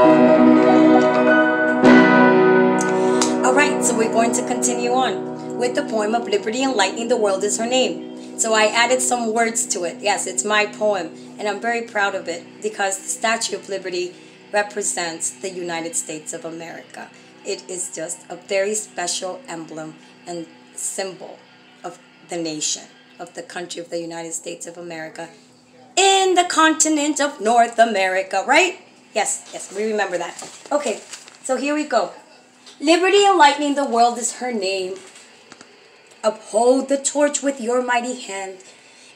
All right, so we're going to continue on with the poem of Liberty Enlightening the World is her name. So I added some words to it. Yes, it's my poem, and I'm very proud of it because the Statue of Liberty represents the United States of America. It is just a very special emblem and symbol of the nation, of the country of the United States of America in the continent of North America, right? Yes, yes, we remember that. Okay, so here we go. Liberty enlightening the world is her name. Uphold the torch with your mighty hand.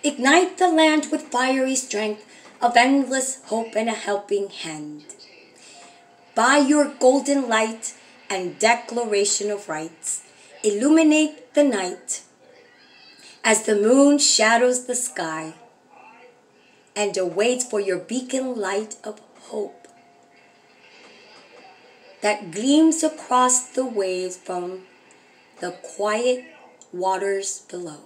Ignite the land with fiery strength of endless hope and a helping hand. By your golden light and declaration of rights, illuminate the night as the moon shadows the sky and awaits for your beacon light of hope that gleams across the waves from the quiet waters below.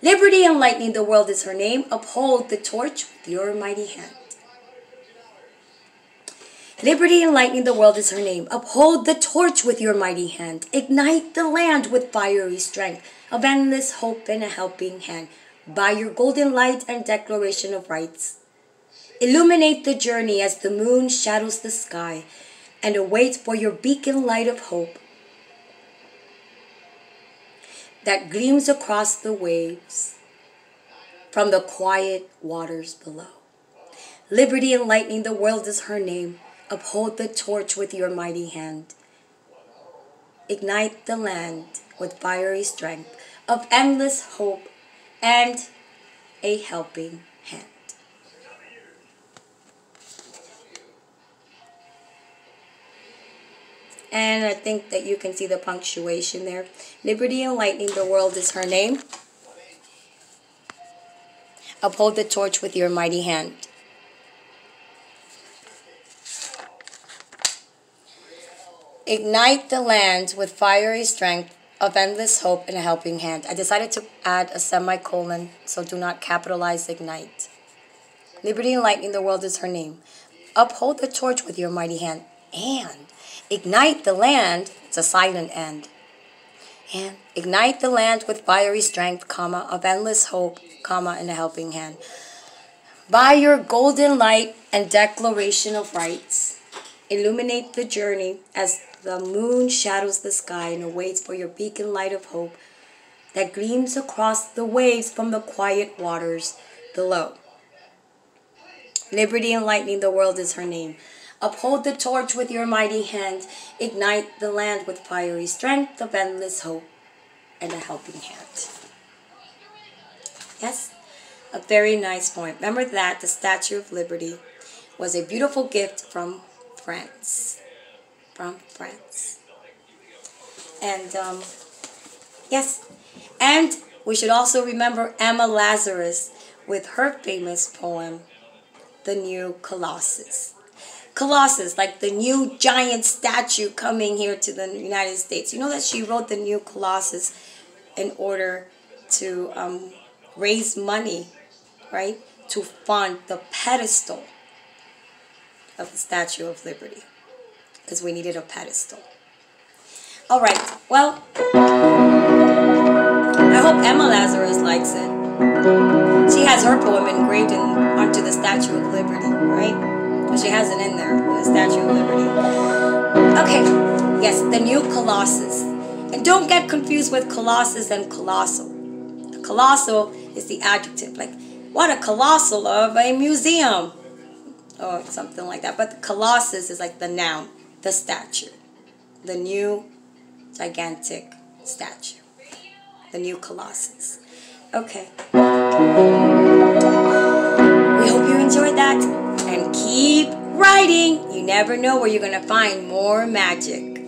Liberty enlightening the world is her name. Uphold the torch with your mighty hand. Liberty enlightening the world is her name. Uphold the torch with your mighty hand. Ignite the land with fiery strength of endless hope and a helping hand. By your golden light and declaration of rights. Illuminate the journey as the moon shadows the sky and await for your beacon light of hope that gleams across the waves from the quiet waters below. Liberty enlightening the world is her name. Uphold the torch with your mighty hand. Ignite the land with fiery strength of endless hope and a helping hand. And I think that you can see the punctuation there. Liberty enlightening the world is her name. Uphold the torch with your mighty hand. Ignite the land with fiery strength of endless hope and a helping hand. I decided to add a semicolon, so do not capitalize ignite. Liberty enlightening the world is her name. Uphold the torch with your mighty hand. And Ignite the land, it's a silent end. And ignite the land with fiery strength, comma, of endless hope, comma, and a helping hand. By your golden light and declaration of rights, illuminate the journey as the moon shadows the sky and awaits for your beacon light of hope that gleams across the waves from the quiet waters below. Liberty enlightening the world is her name. Uphold the torch with your mighty hand. Ignite the land with fiery strength of endless hope and a helping hand. Yes, a very nice point. Remember that the Statue of Liberty was a beautiful gift from France. From France. And, um, yes, and we should also remember Emma Lazarus with her famous poem, The New Colossus. Colossus, like the new giant statue coming here to the United States. You know that she wrote the new Colossus in order to um, raise money, right? To fund the pedestal of the Statue of Liberty. Because we needed a pedestal. All right, well, I hope Emma Lazarus likes it. She has her poem engraved in, onto the Statue of Liberty, right? She has it in there, the Statue of Liberty. Okay, yes, the new Colossus. And don't get confused with Colossus and colossal. Colossal is the adjective, like, what a colossal of a museum, or something like that. But the Colossus is like the noun, the statue, the new gigantic statue, the new Colossus. Okay. Never know where you're going to find more magic.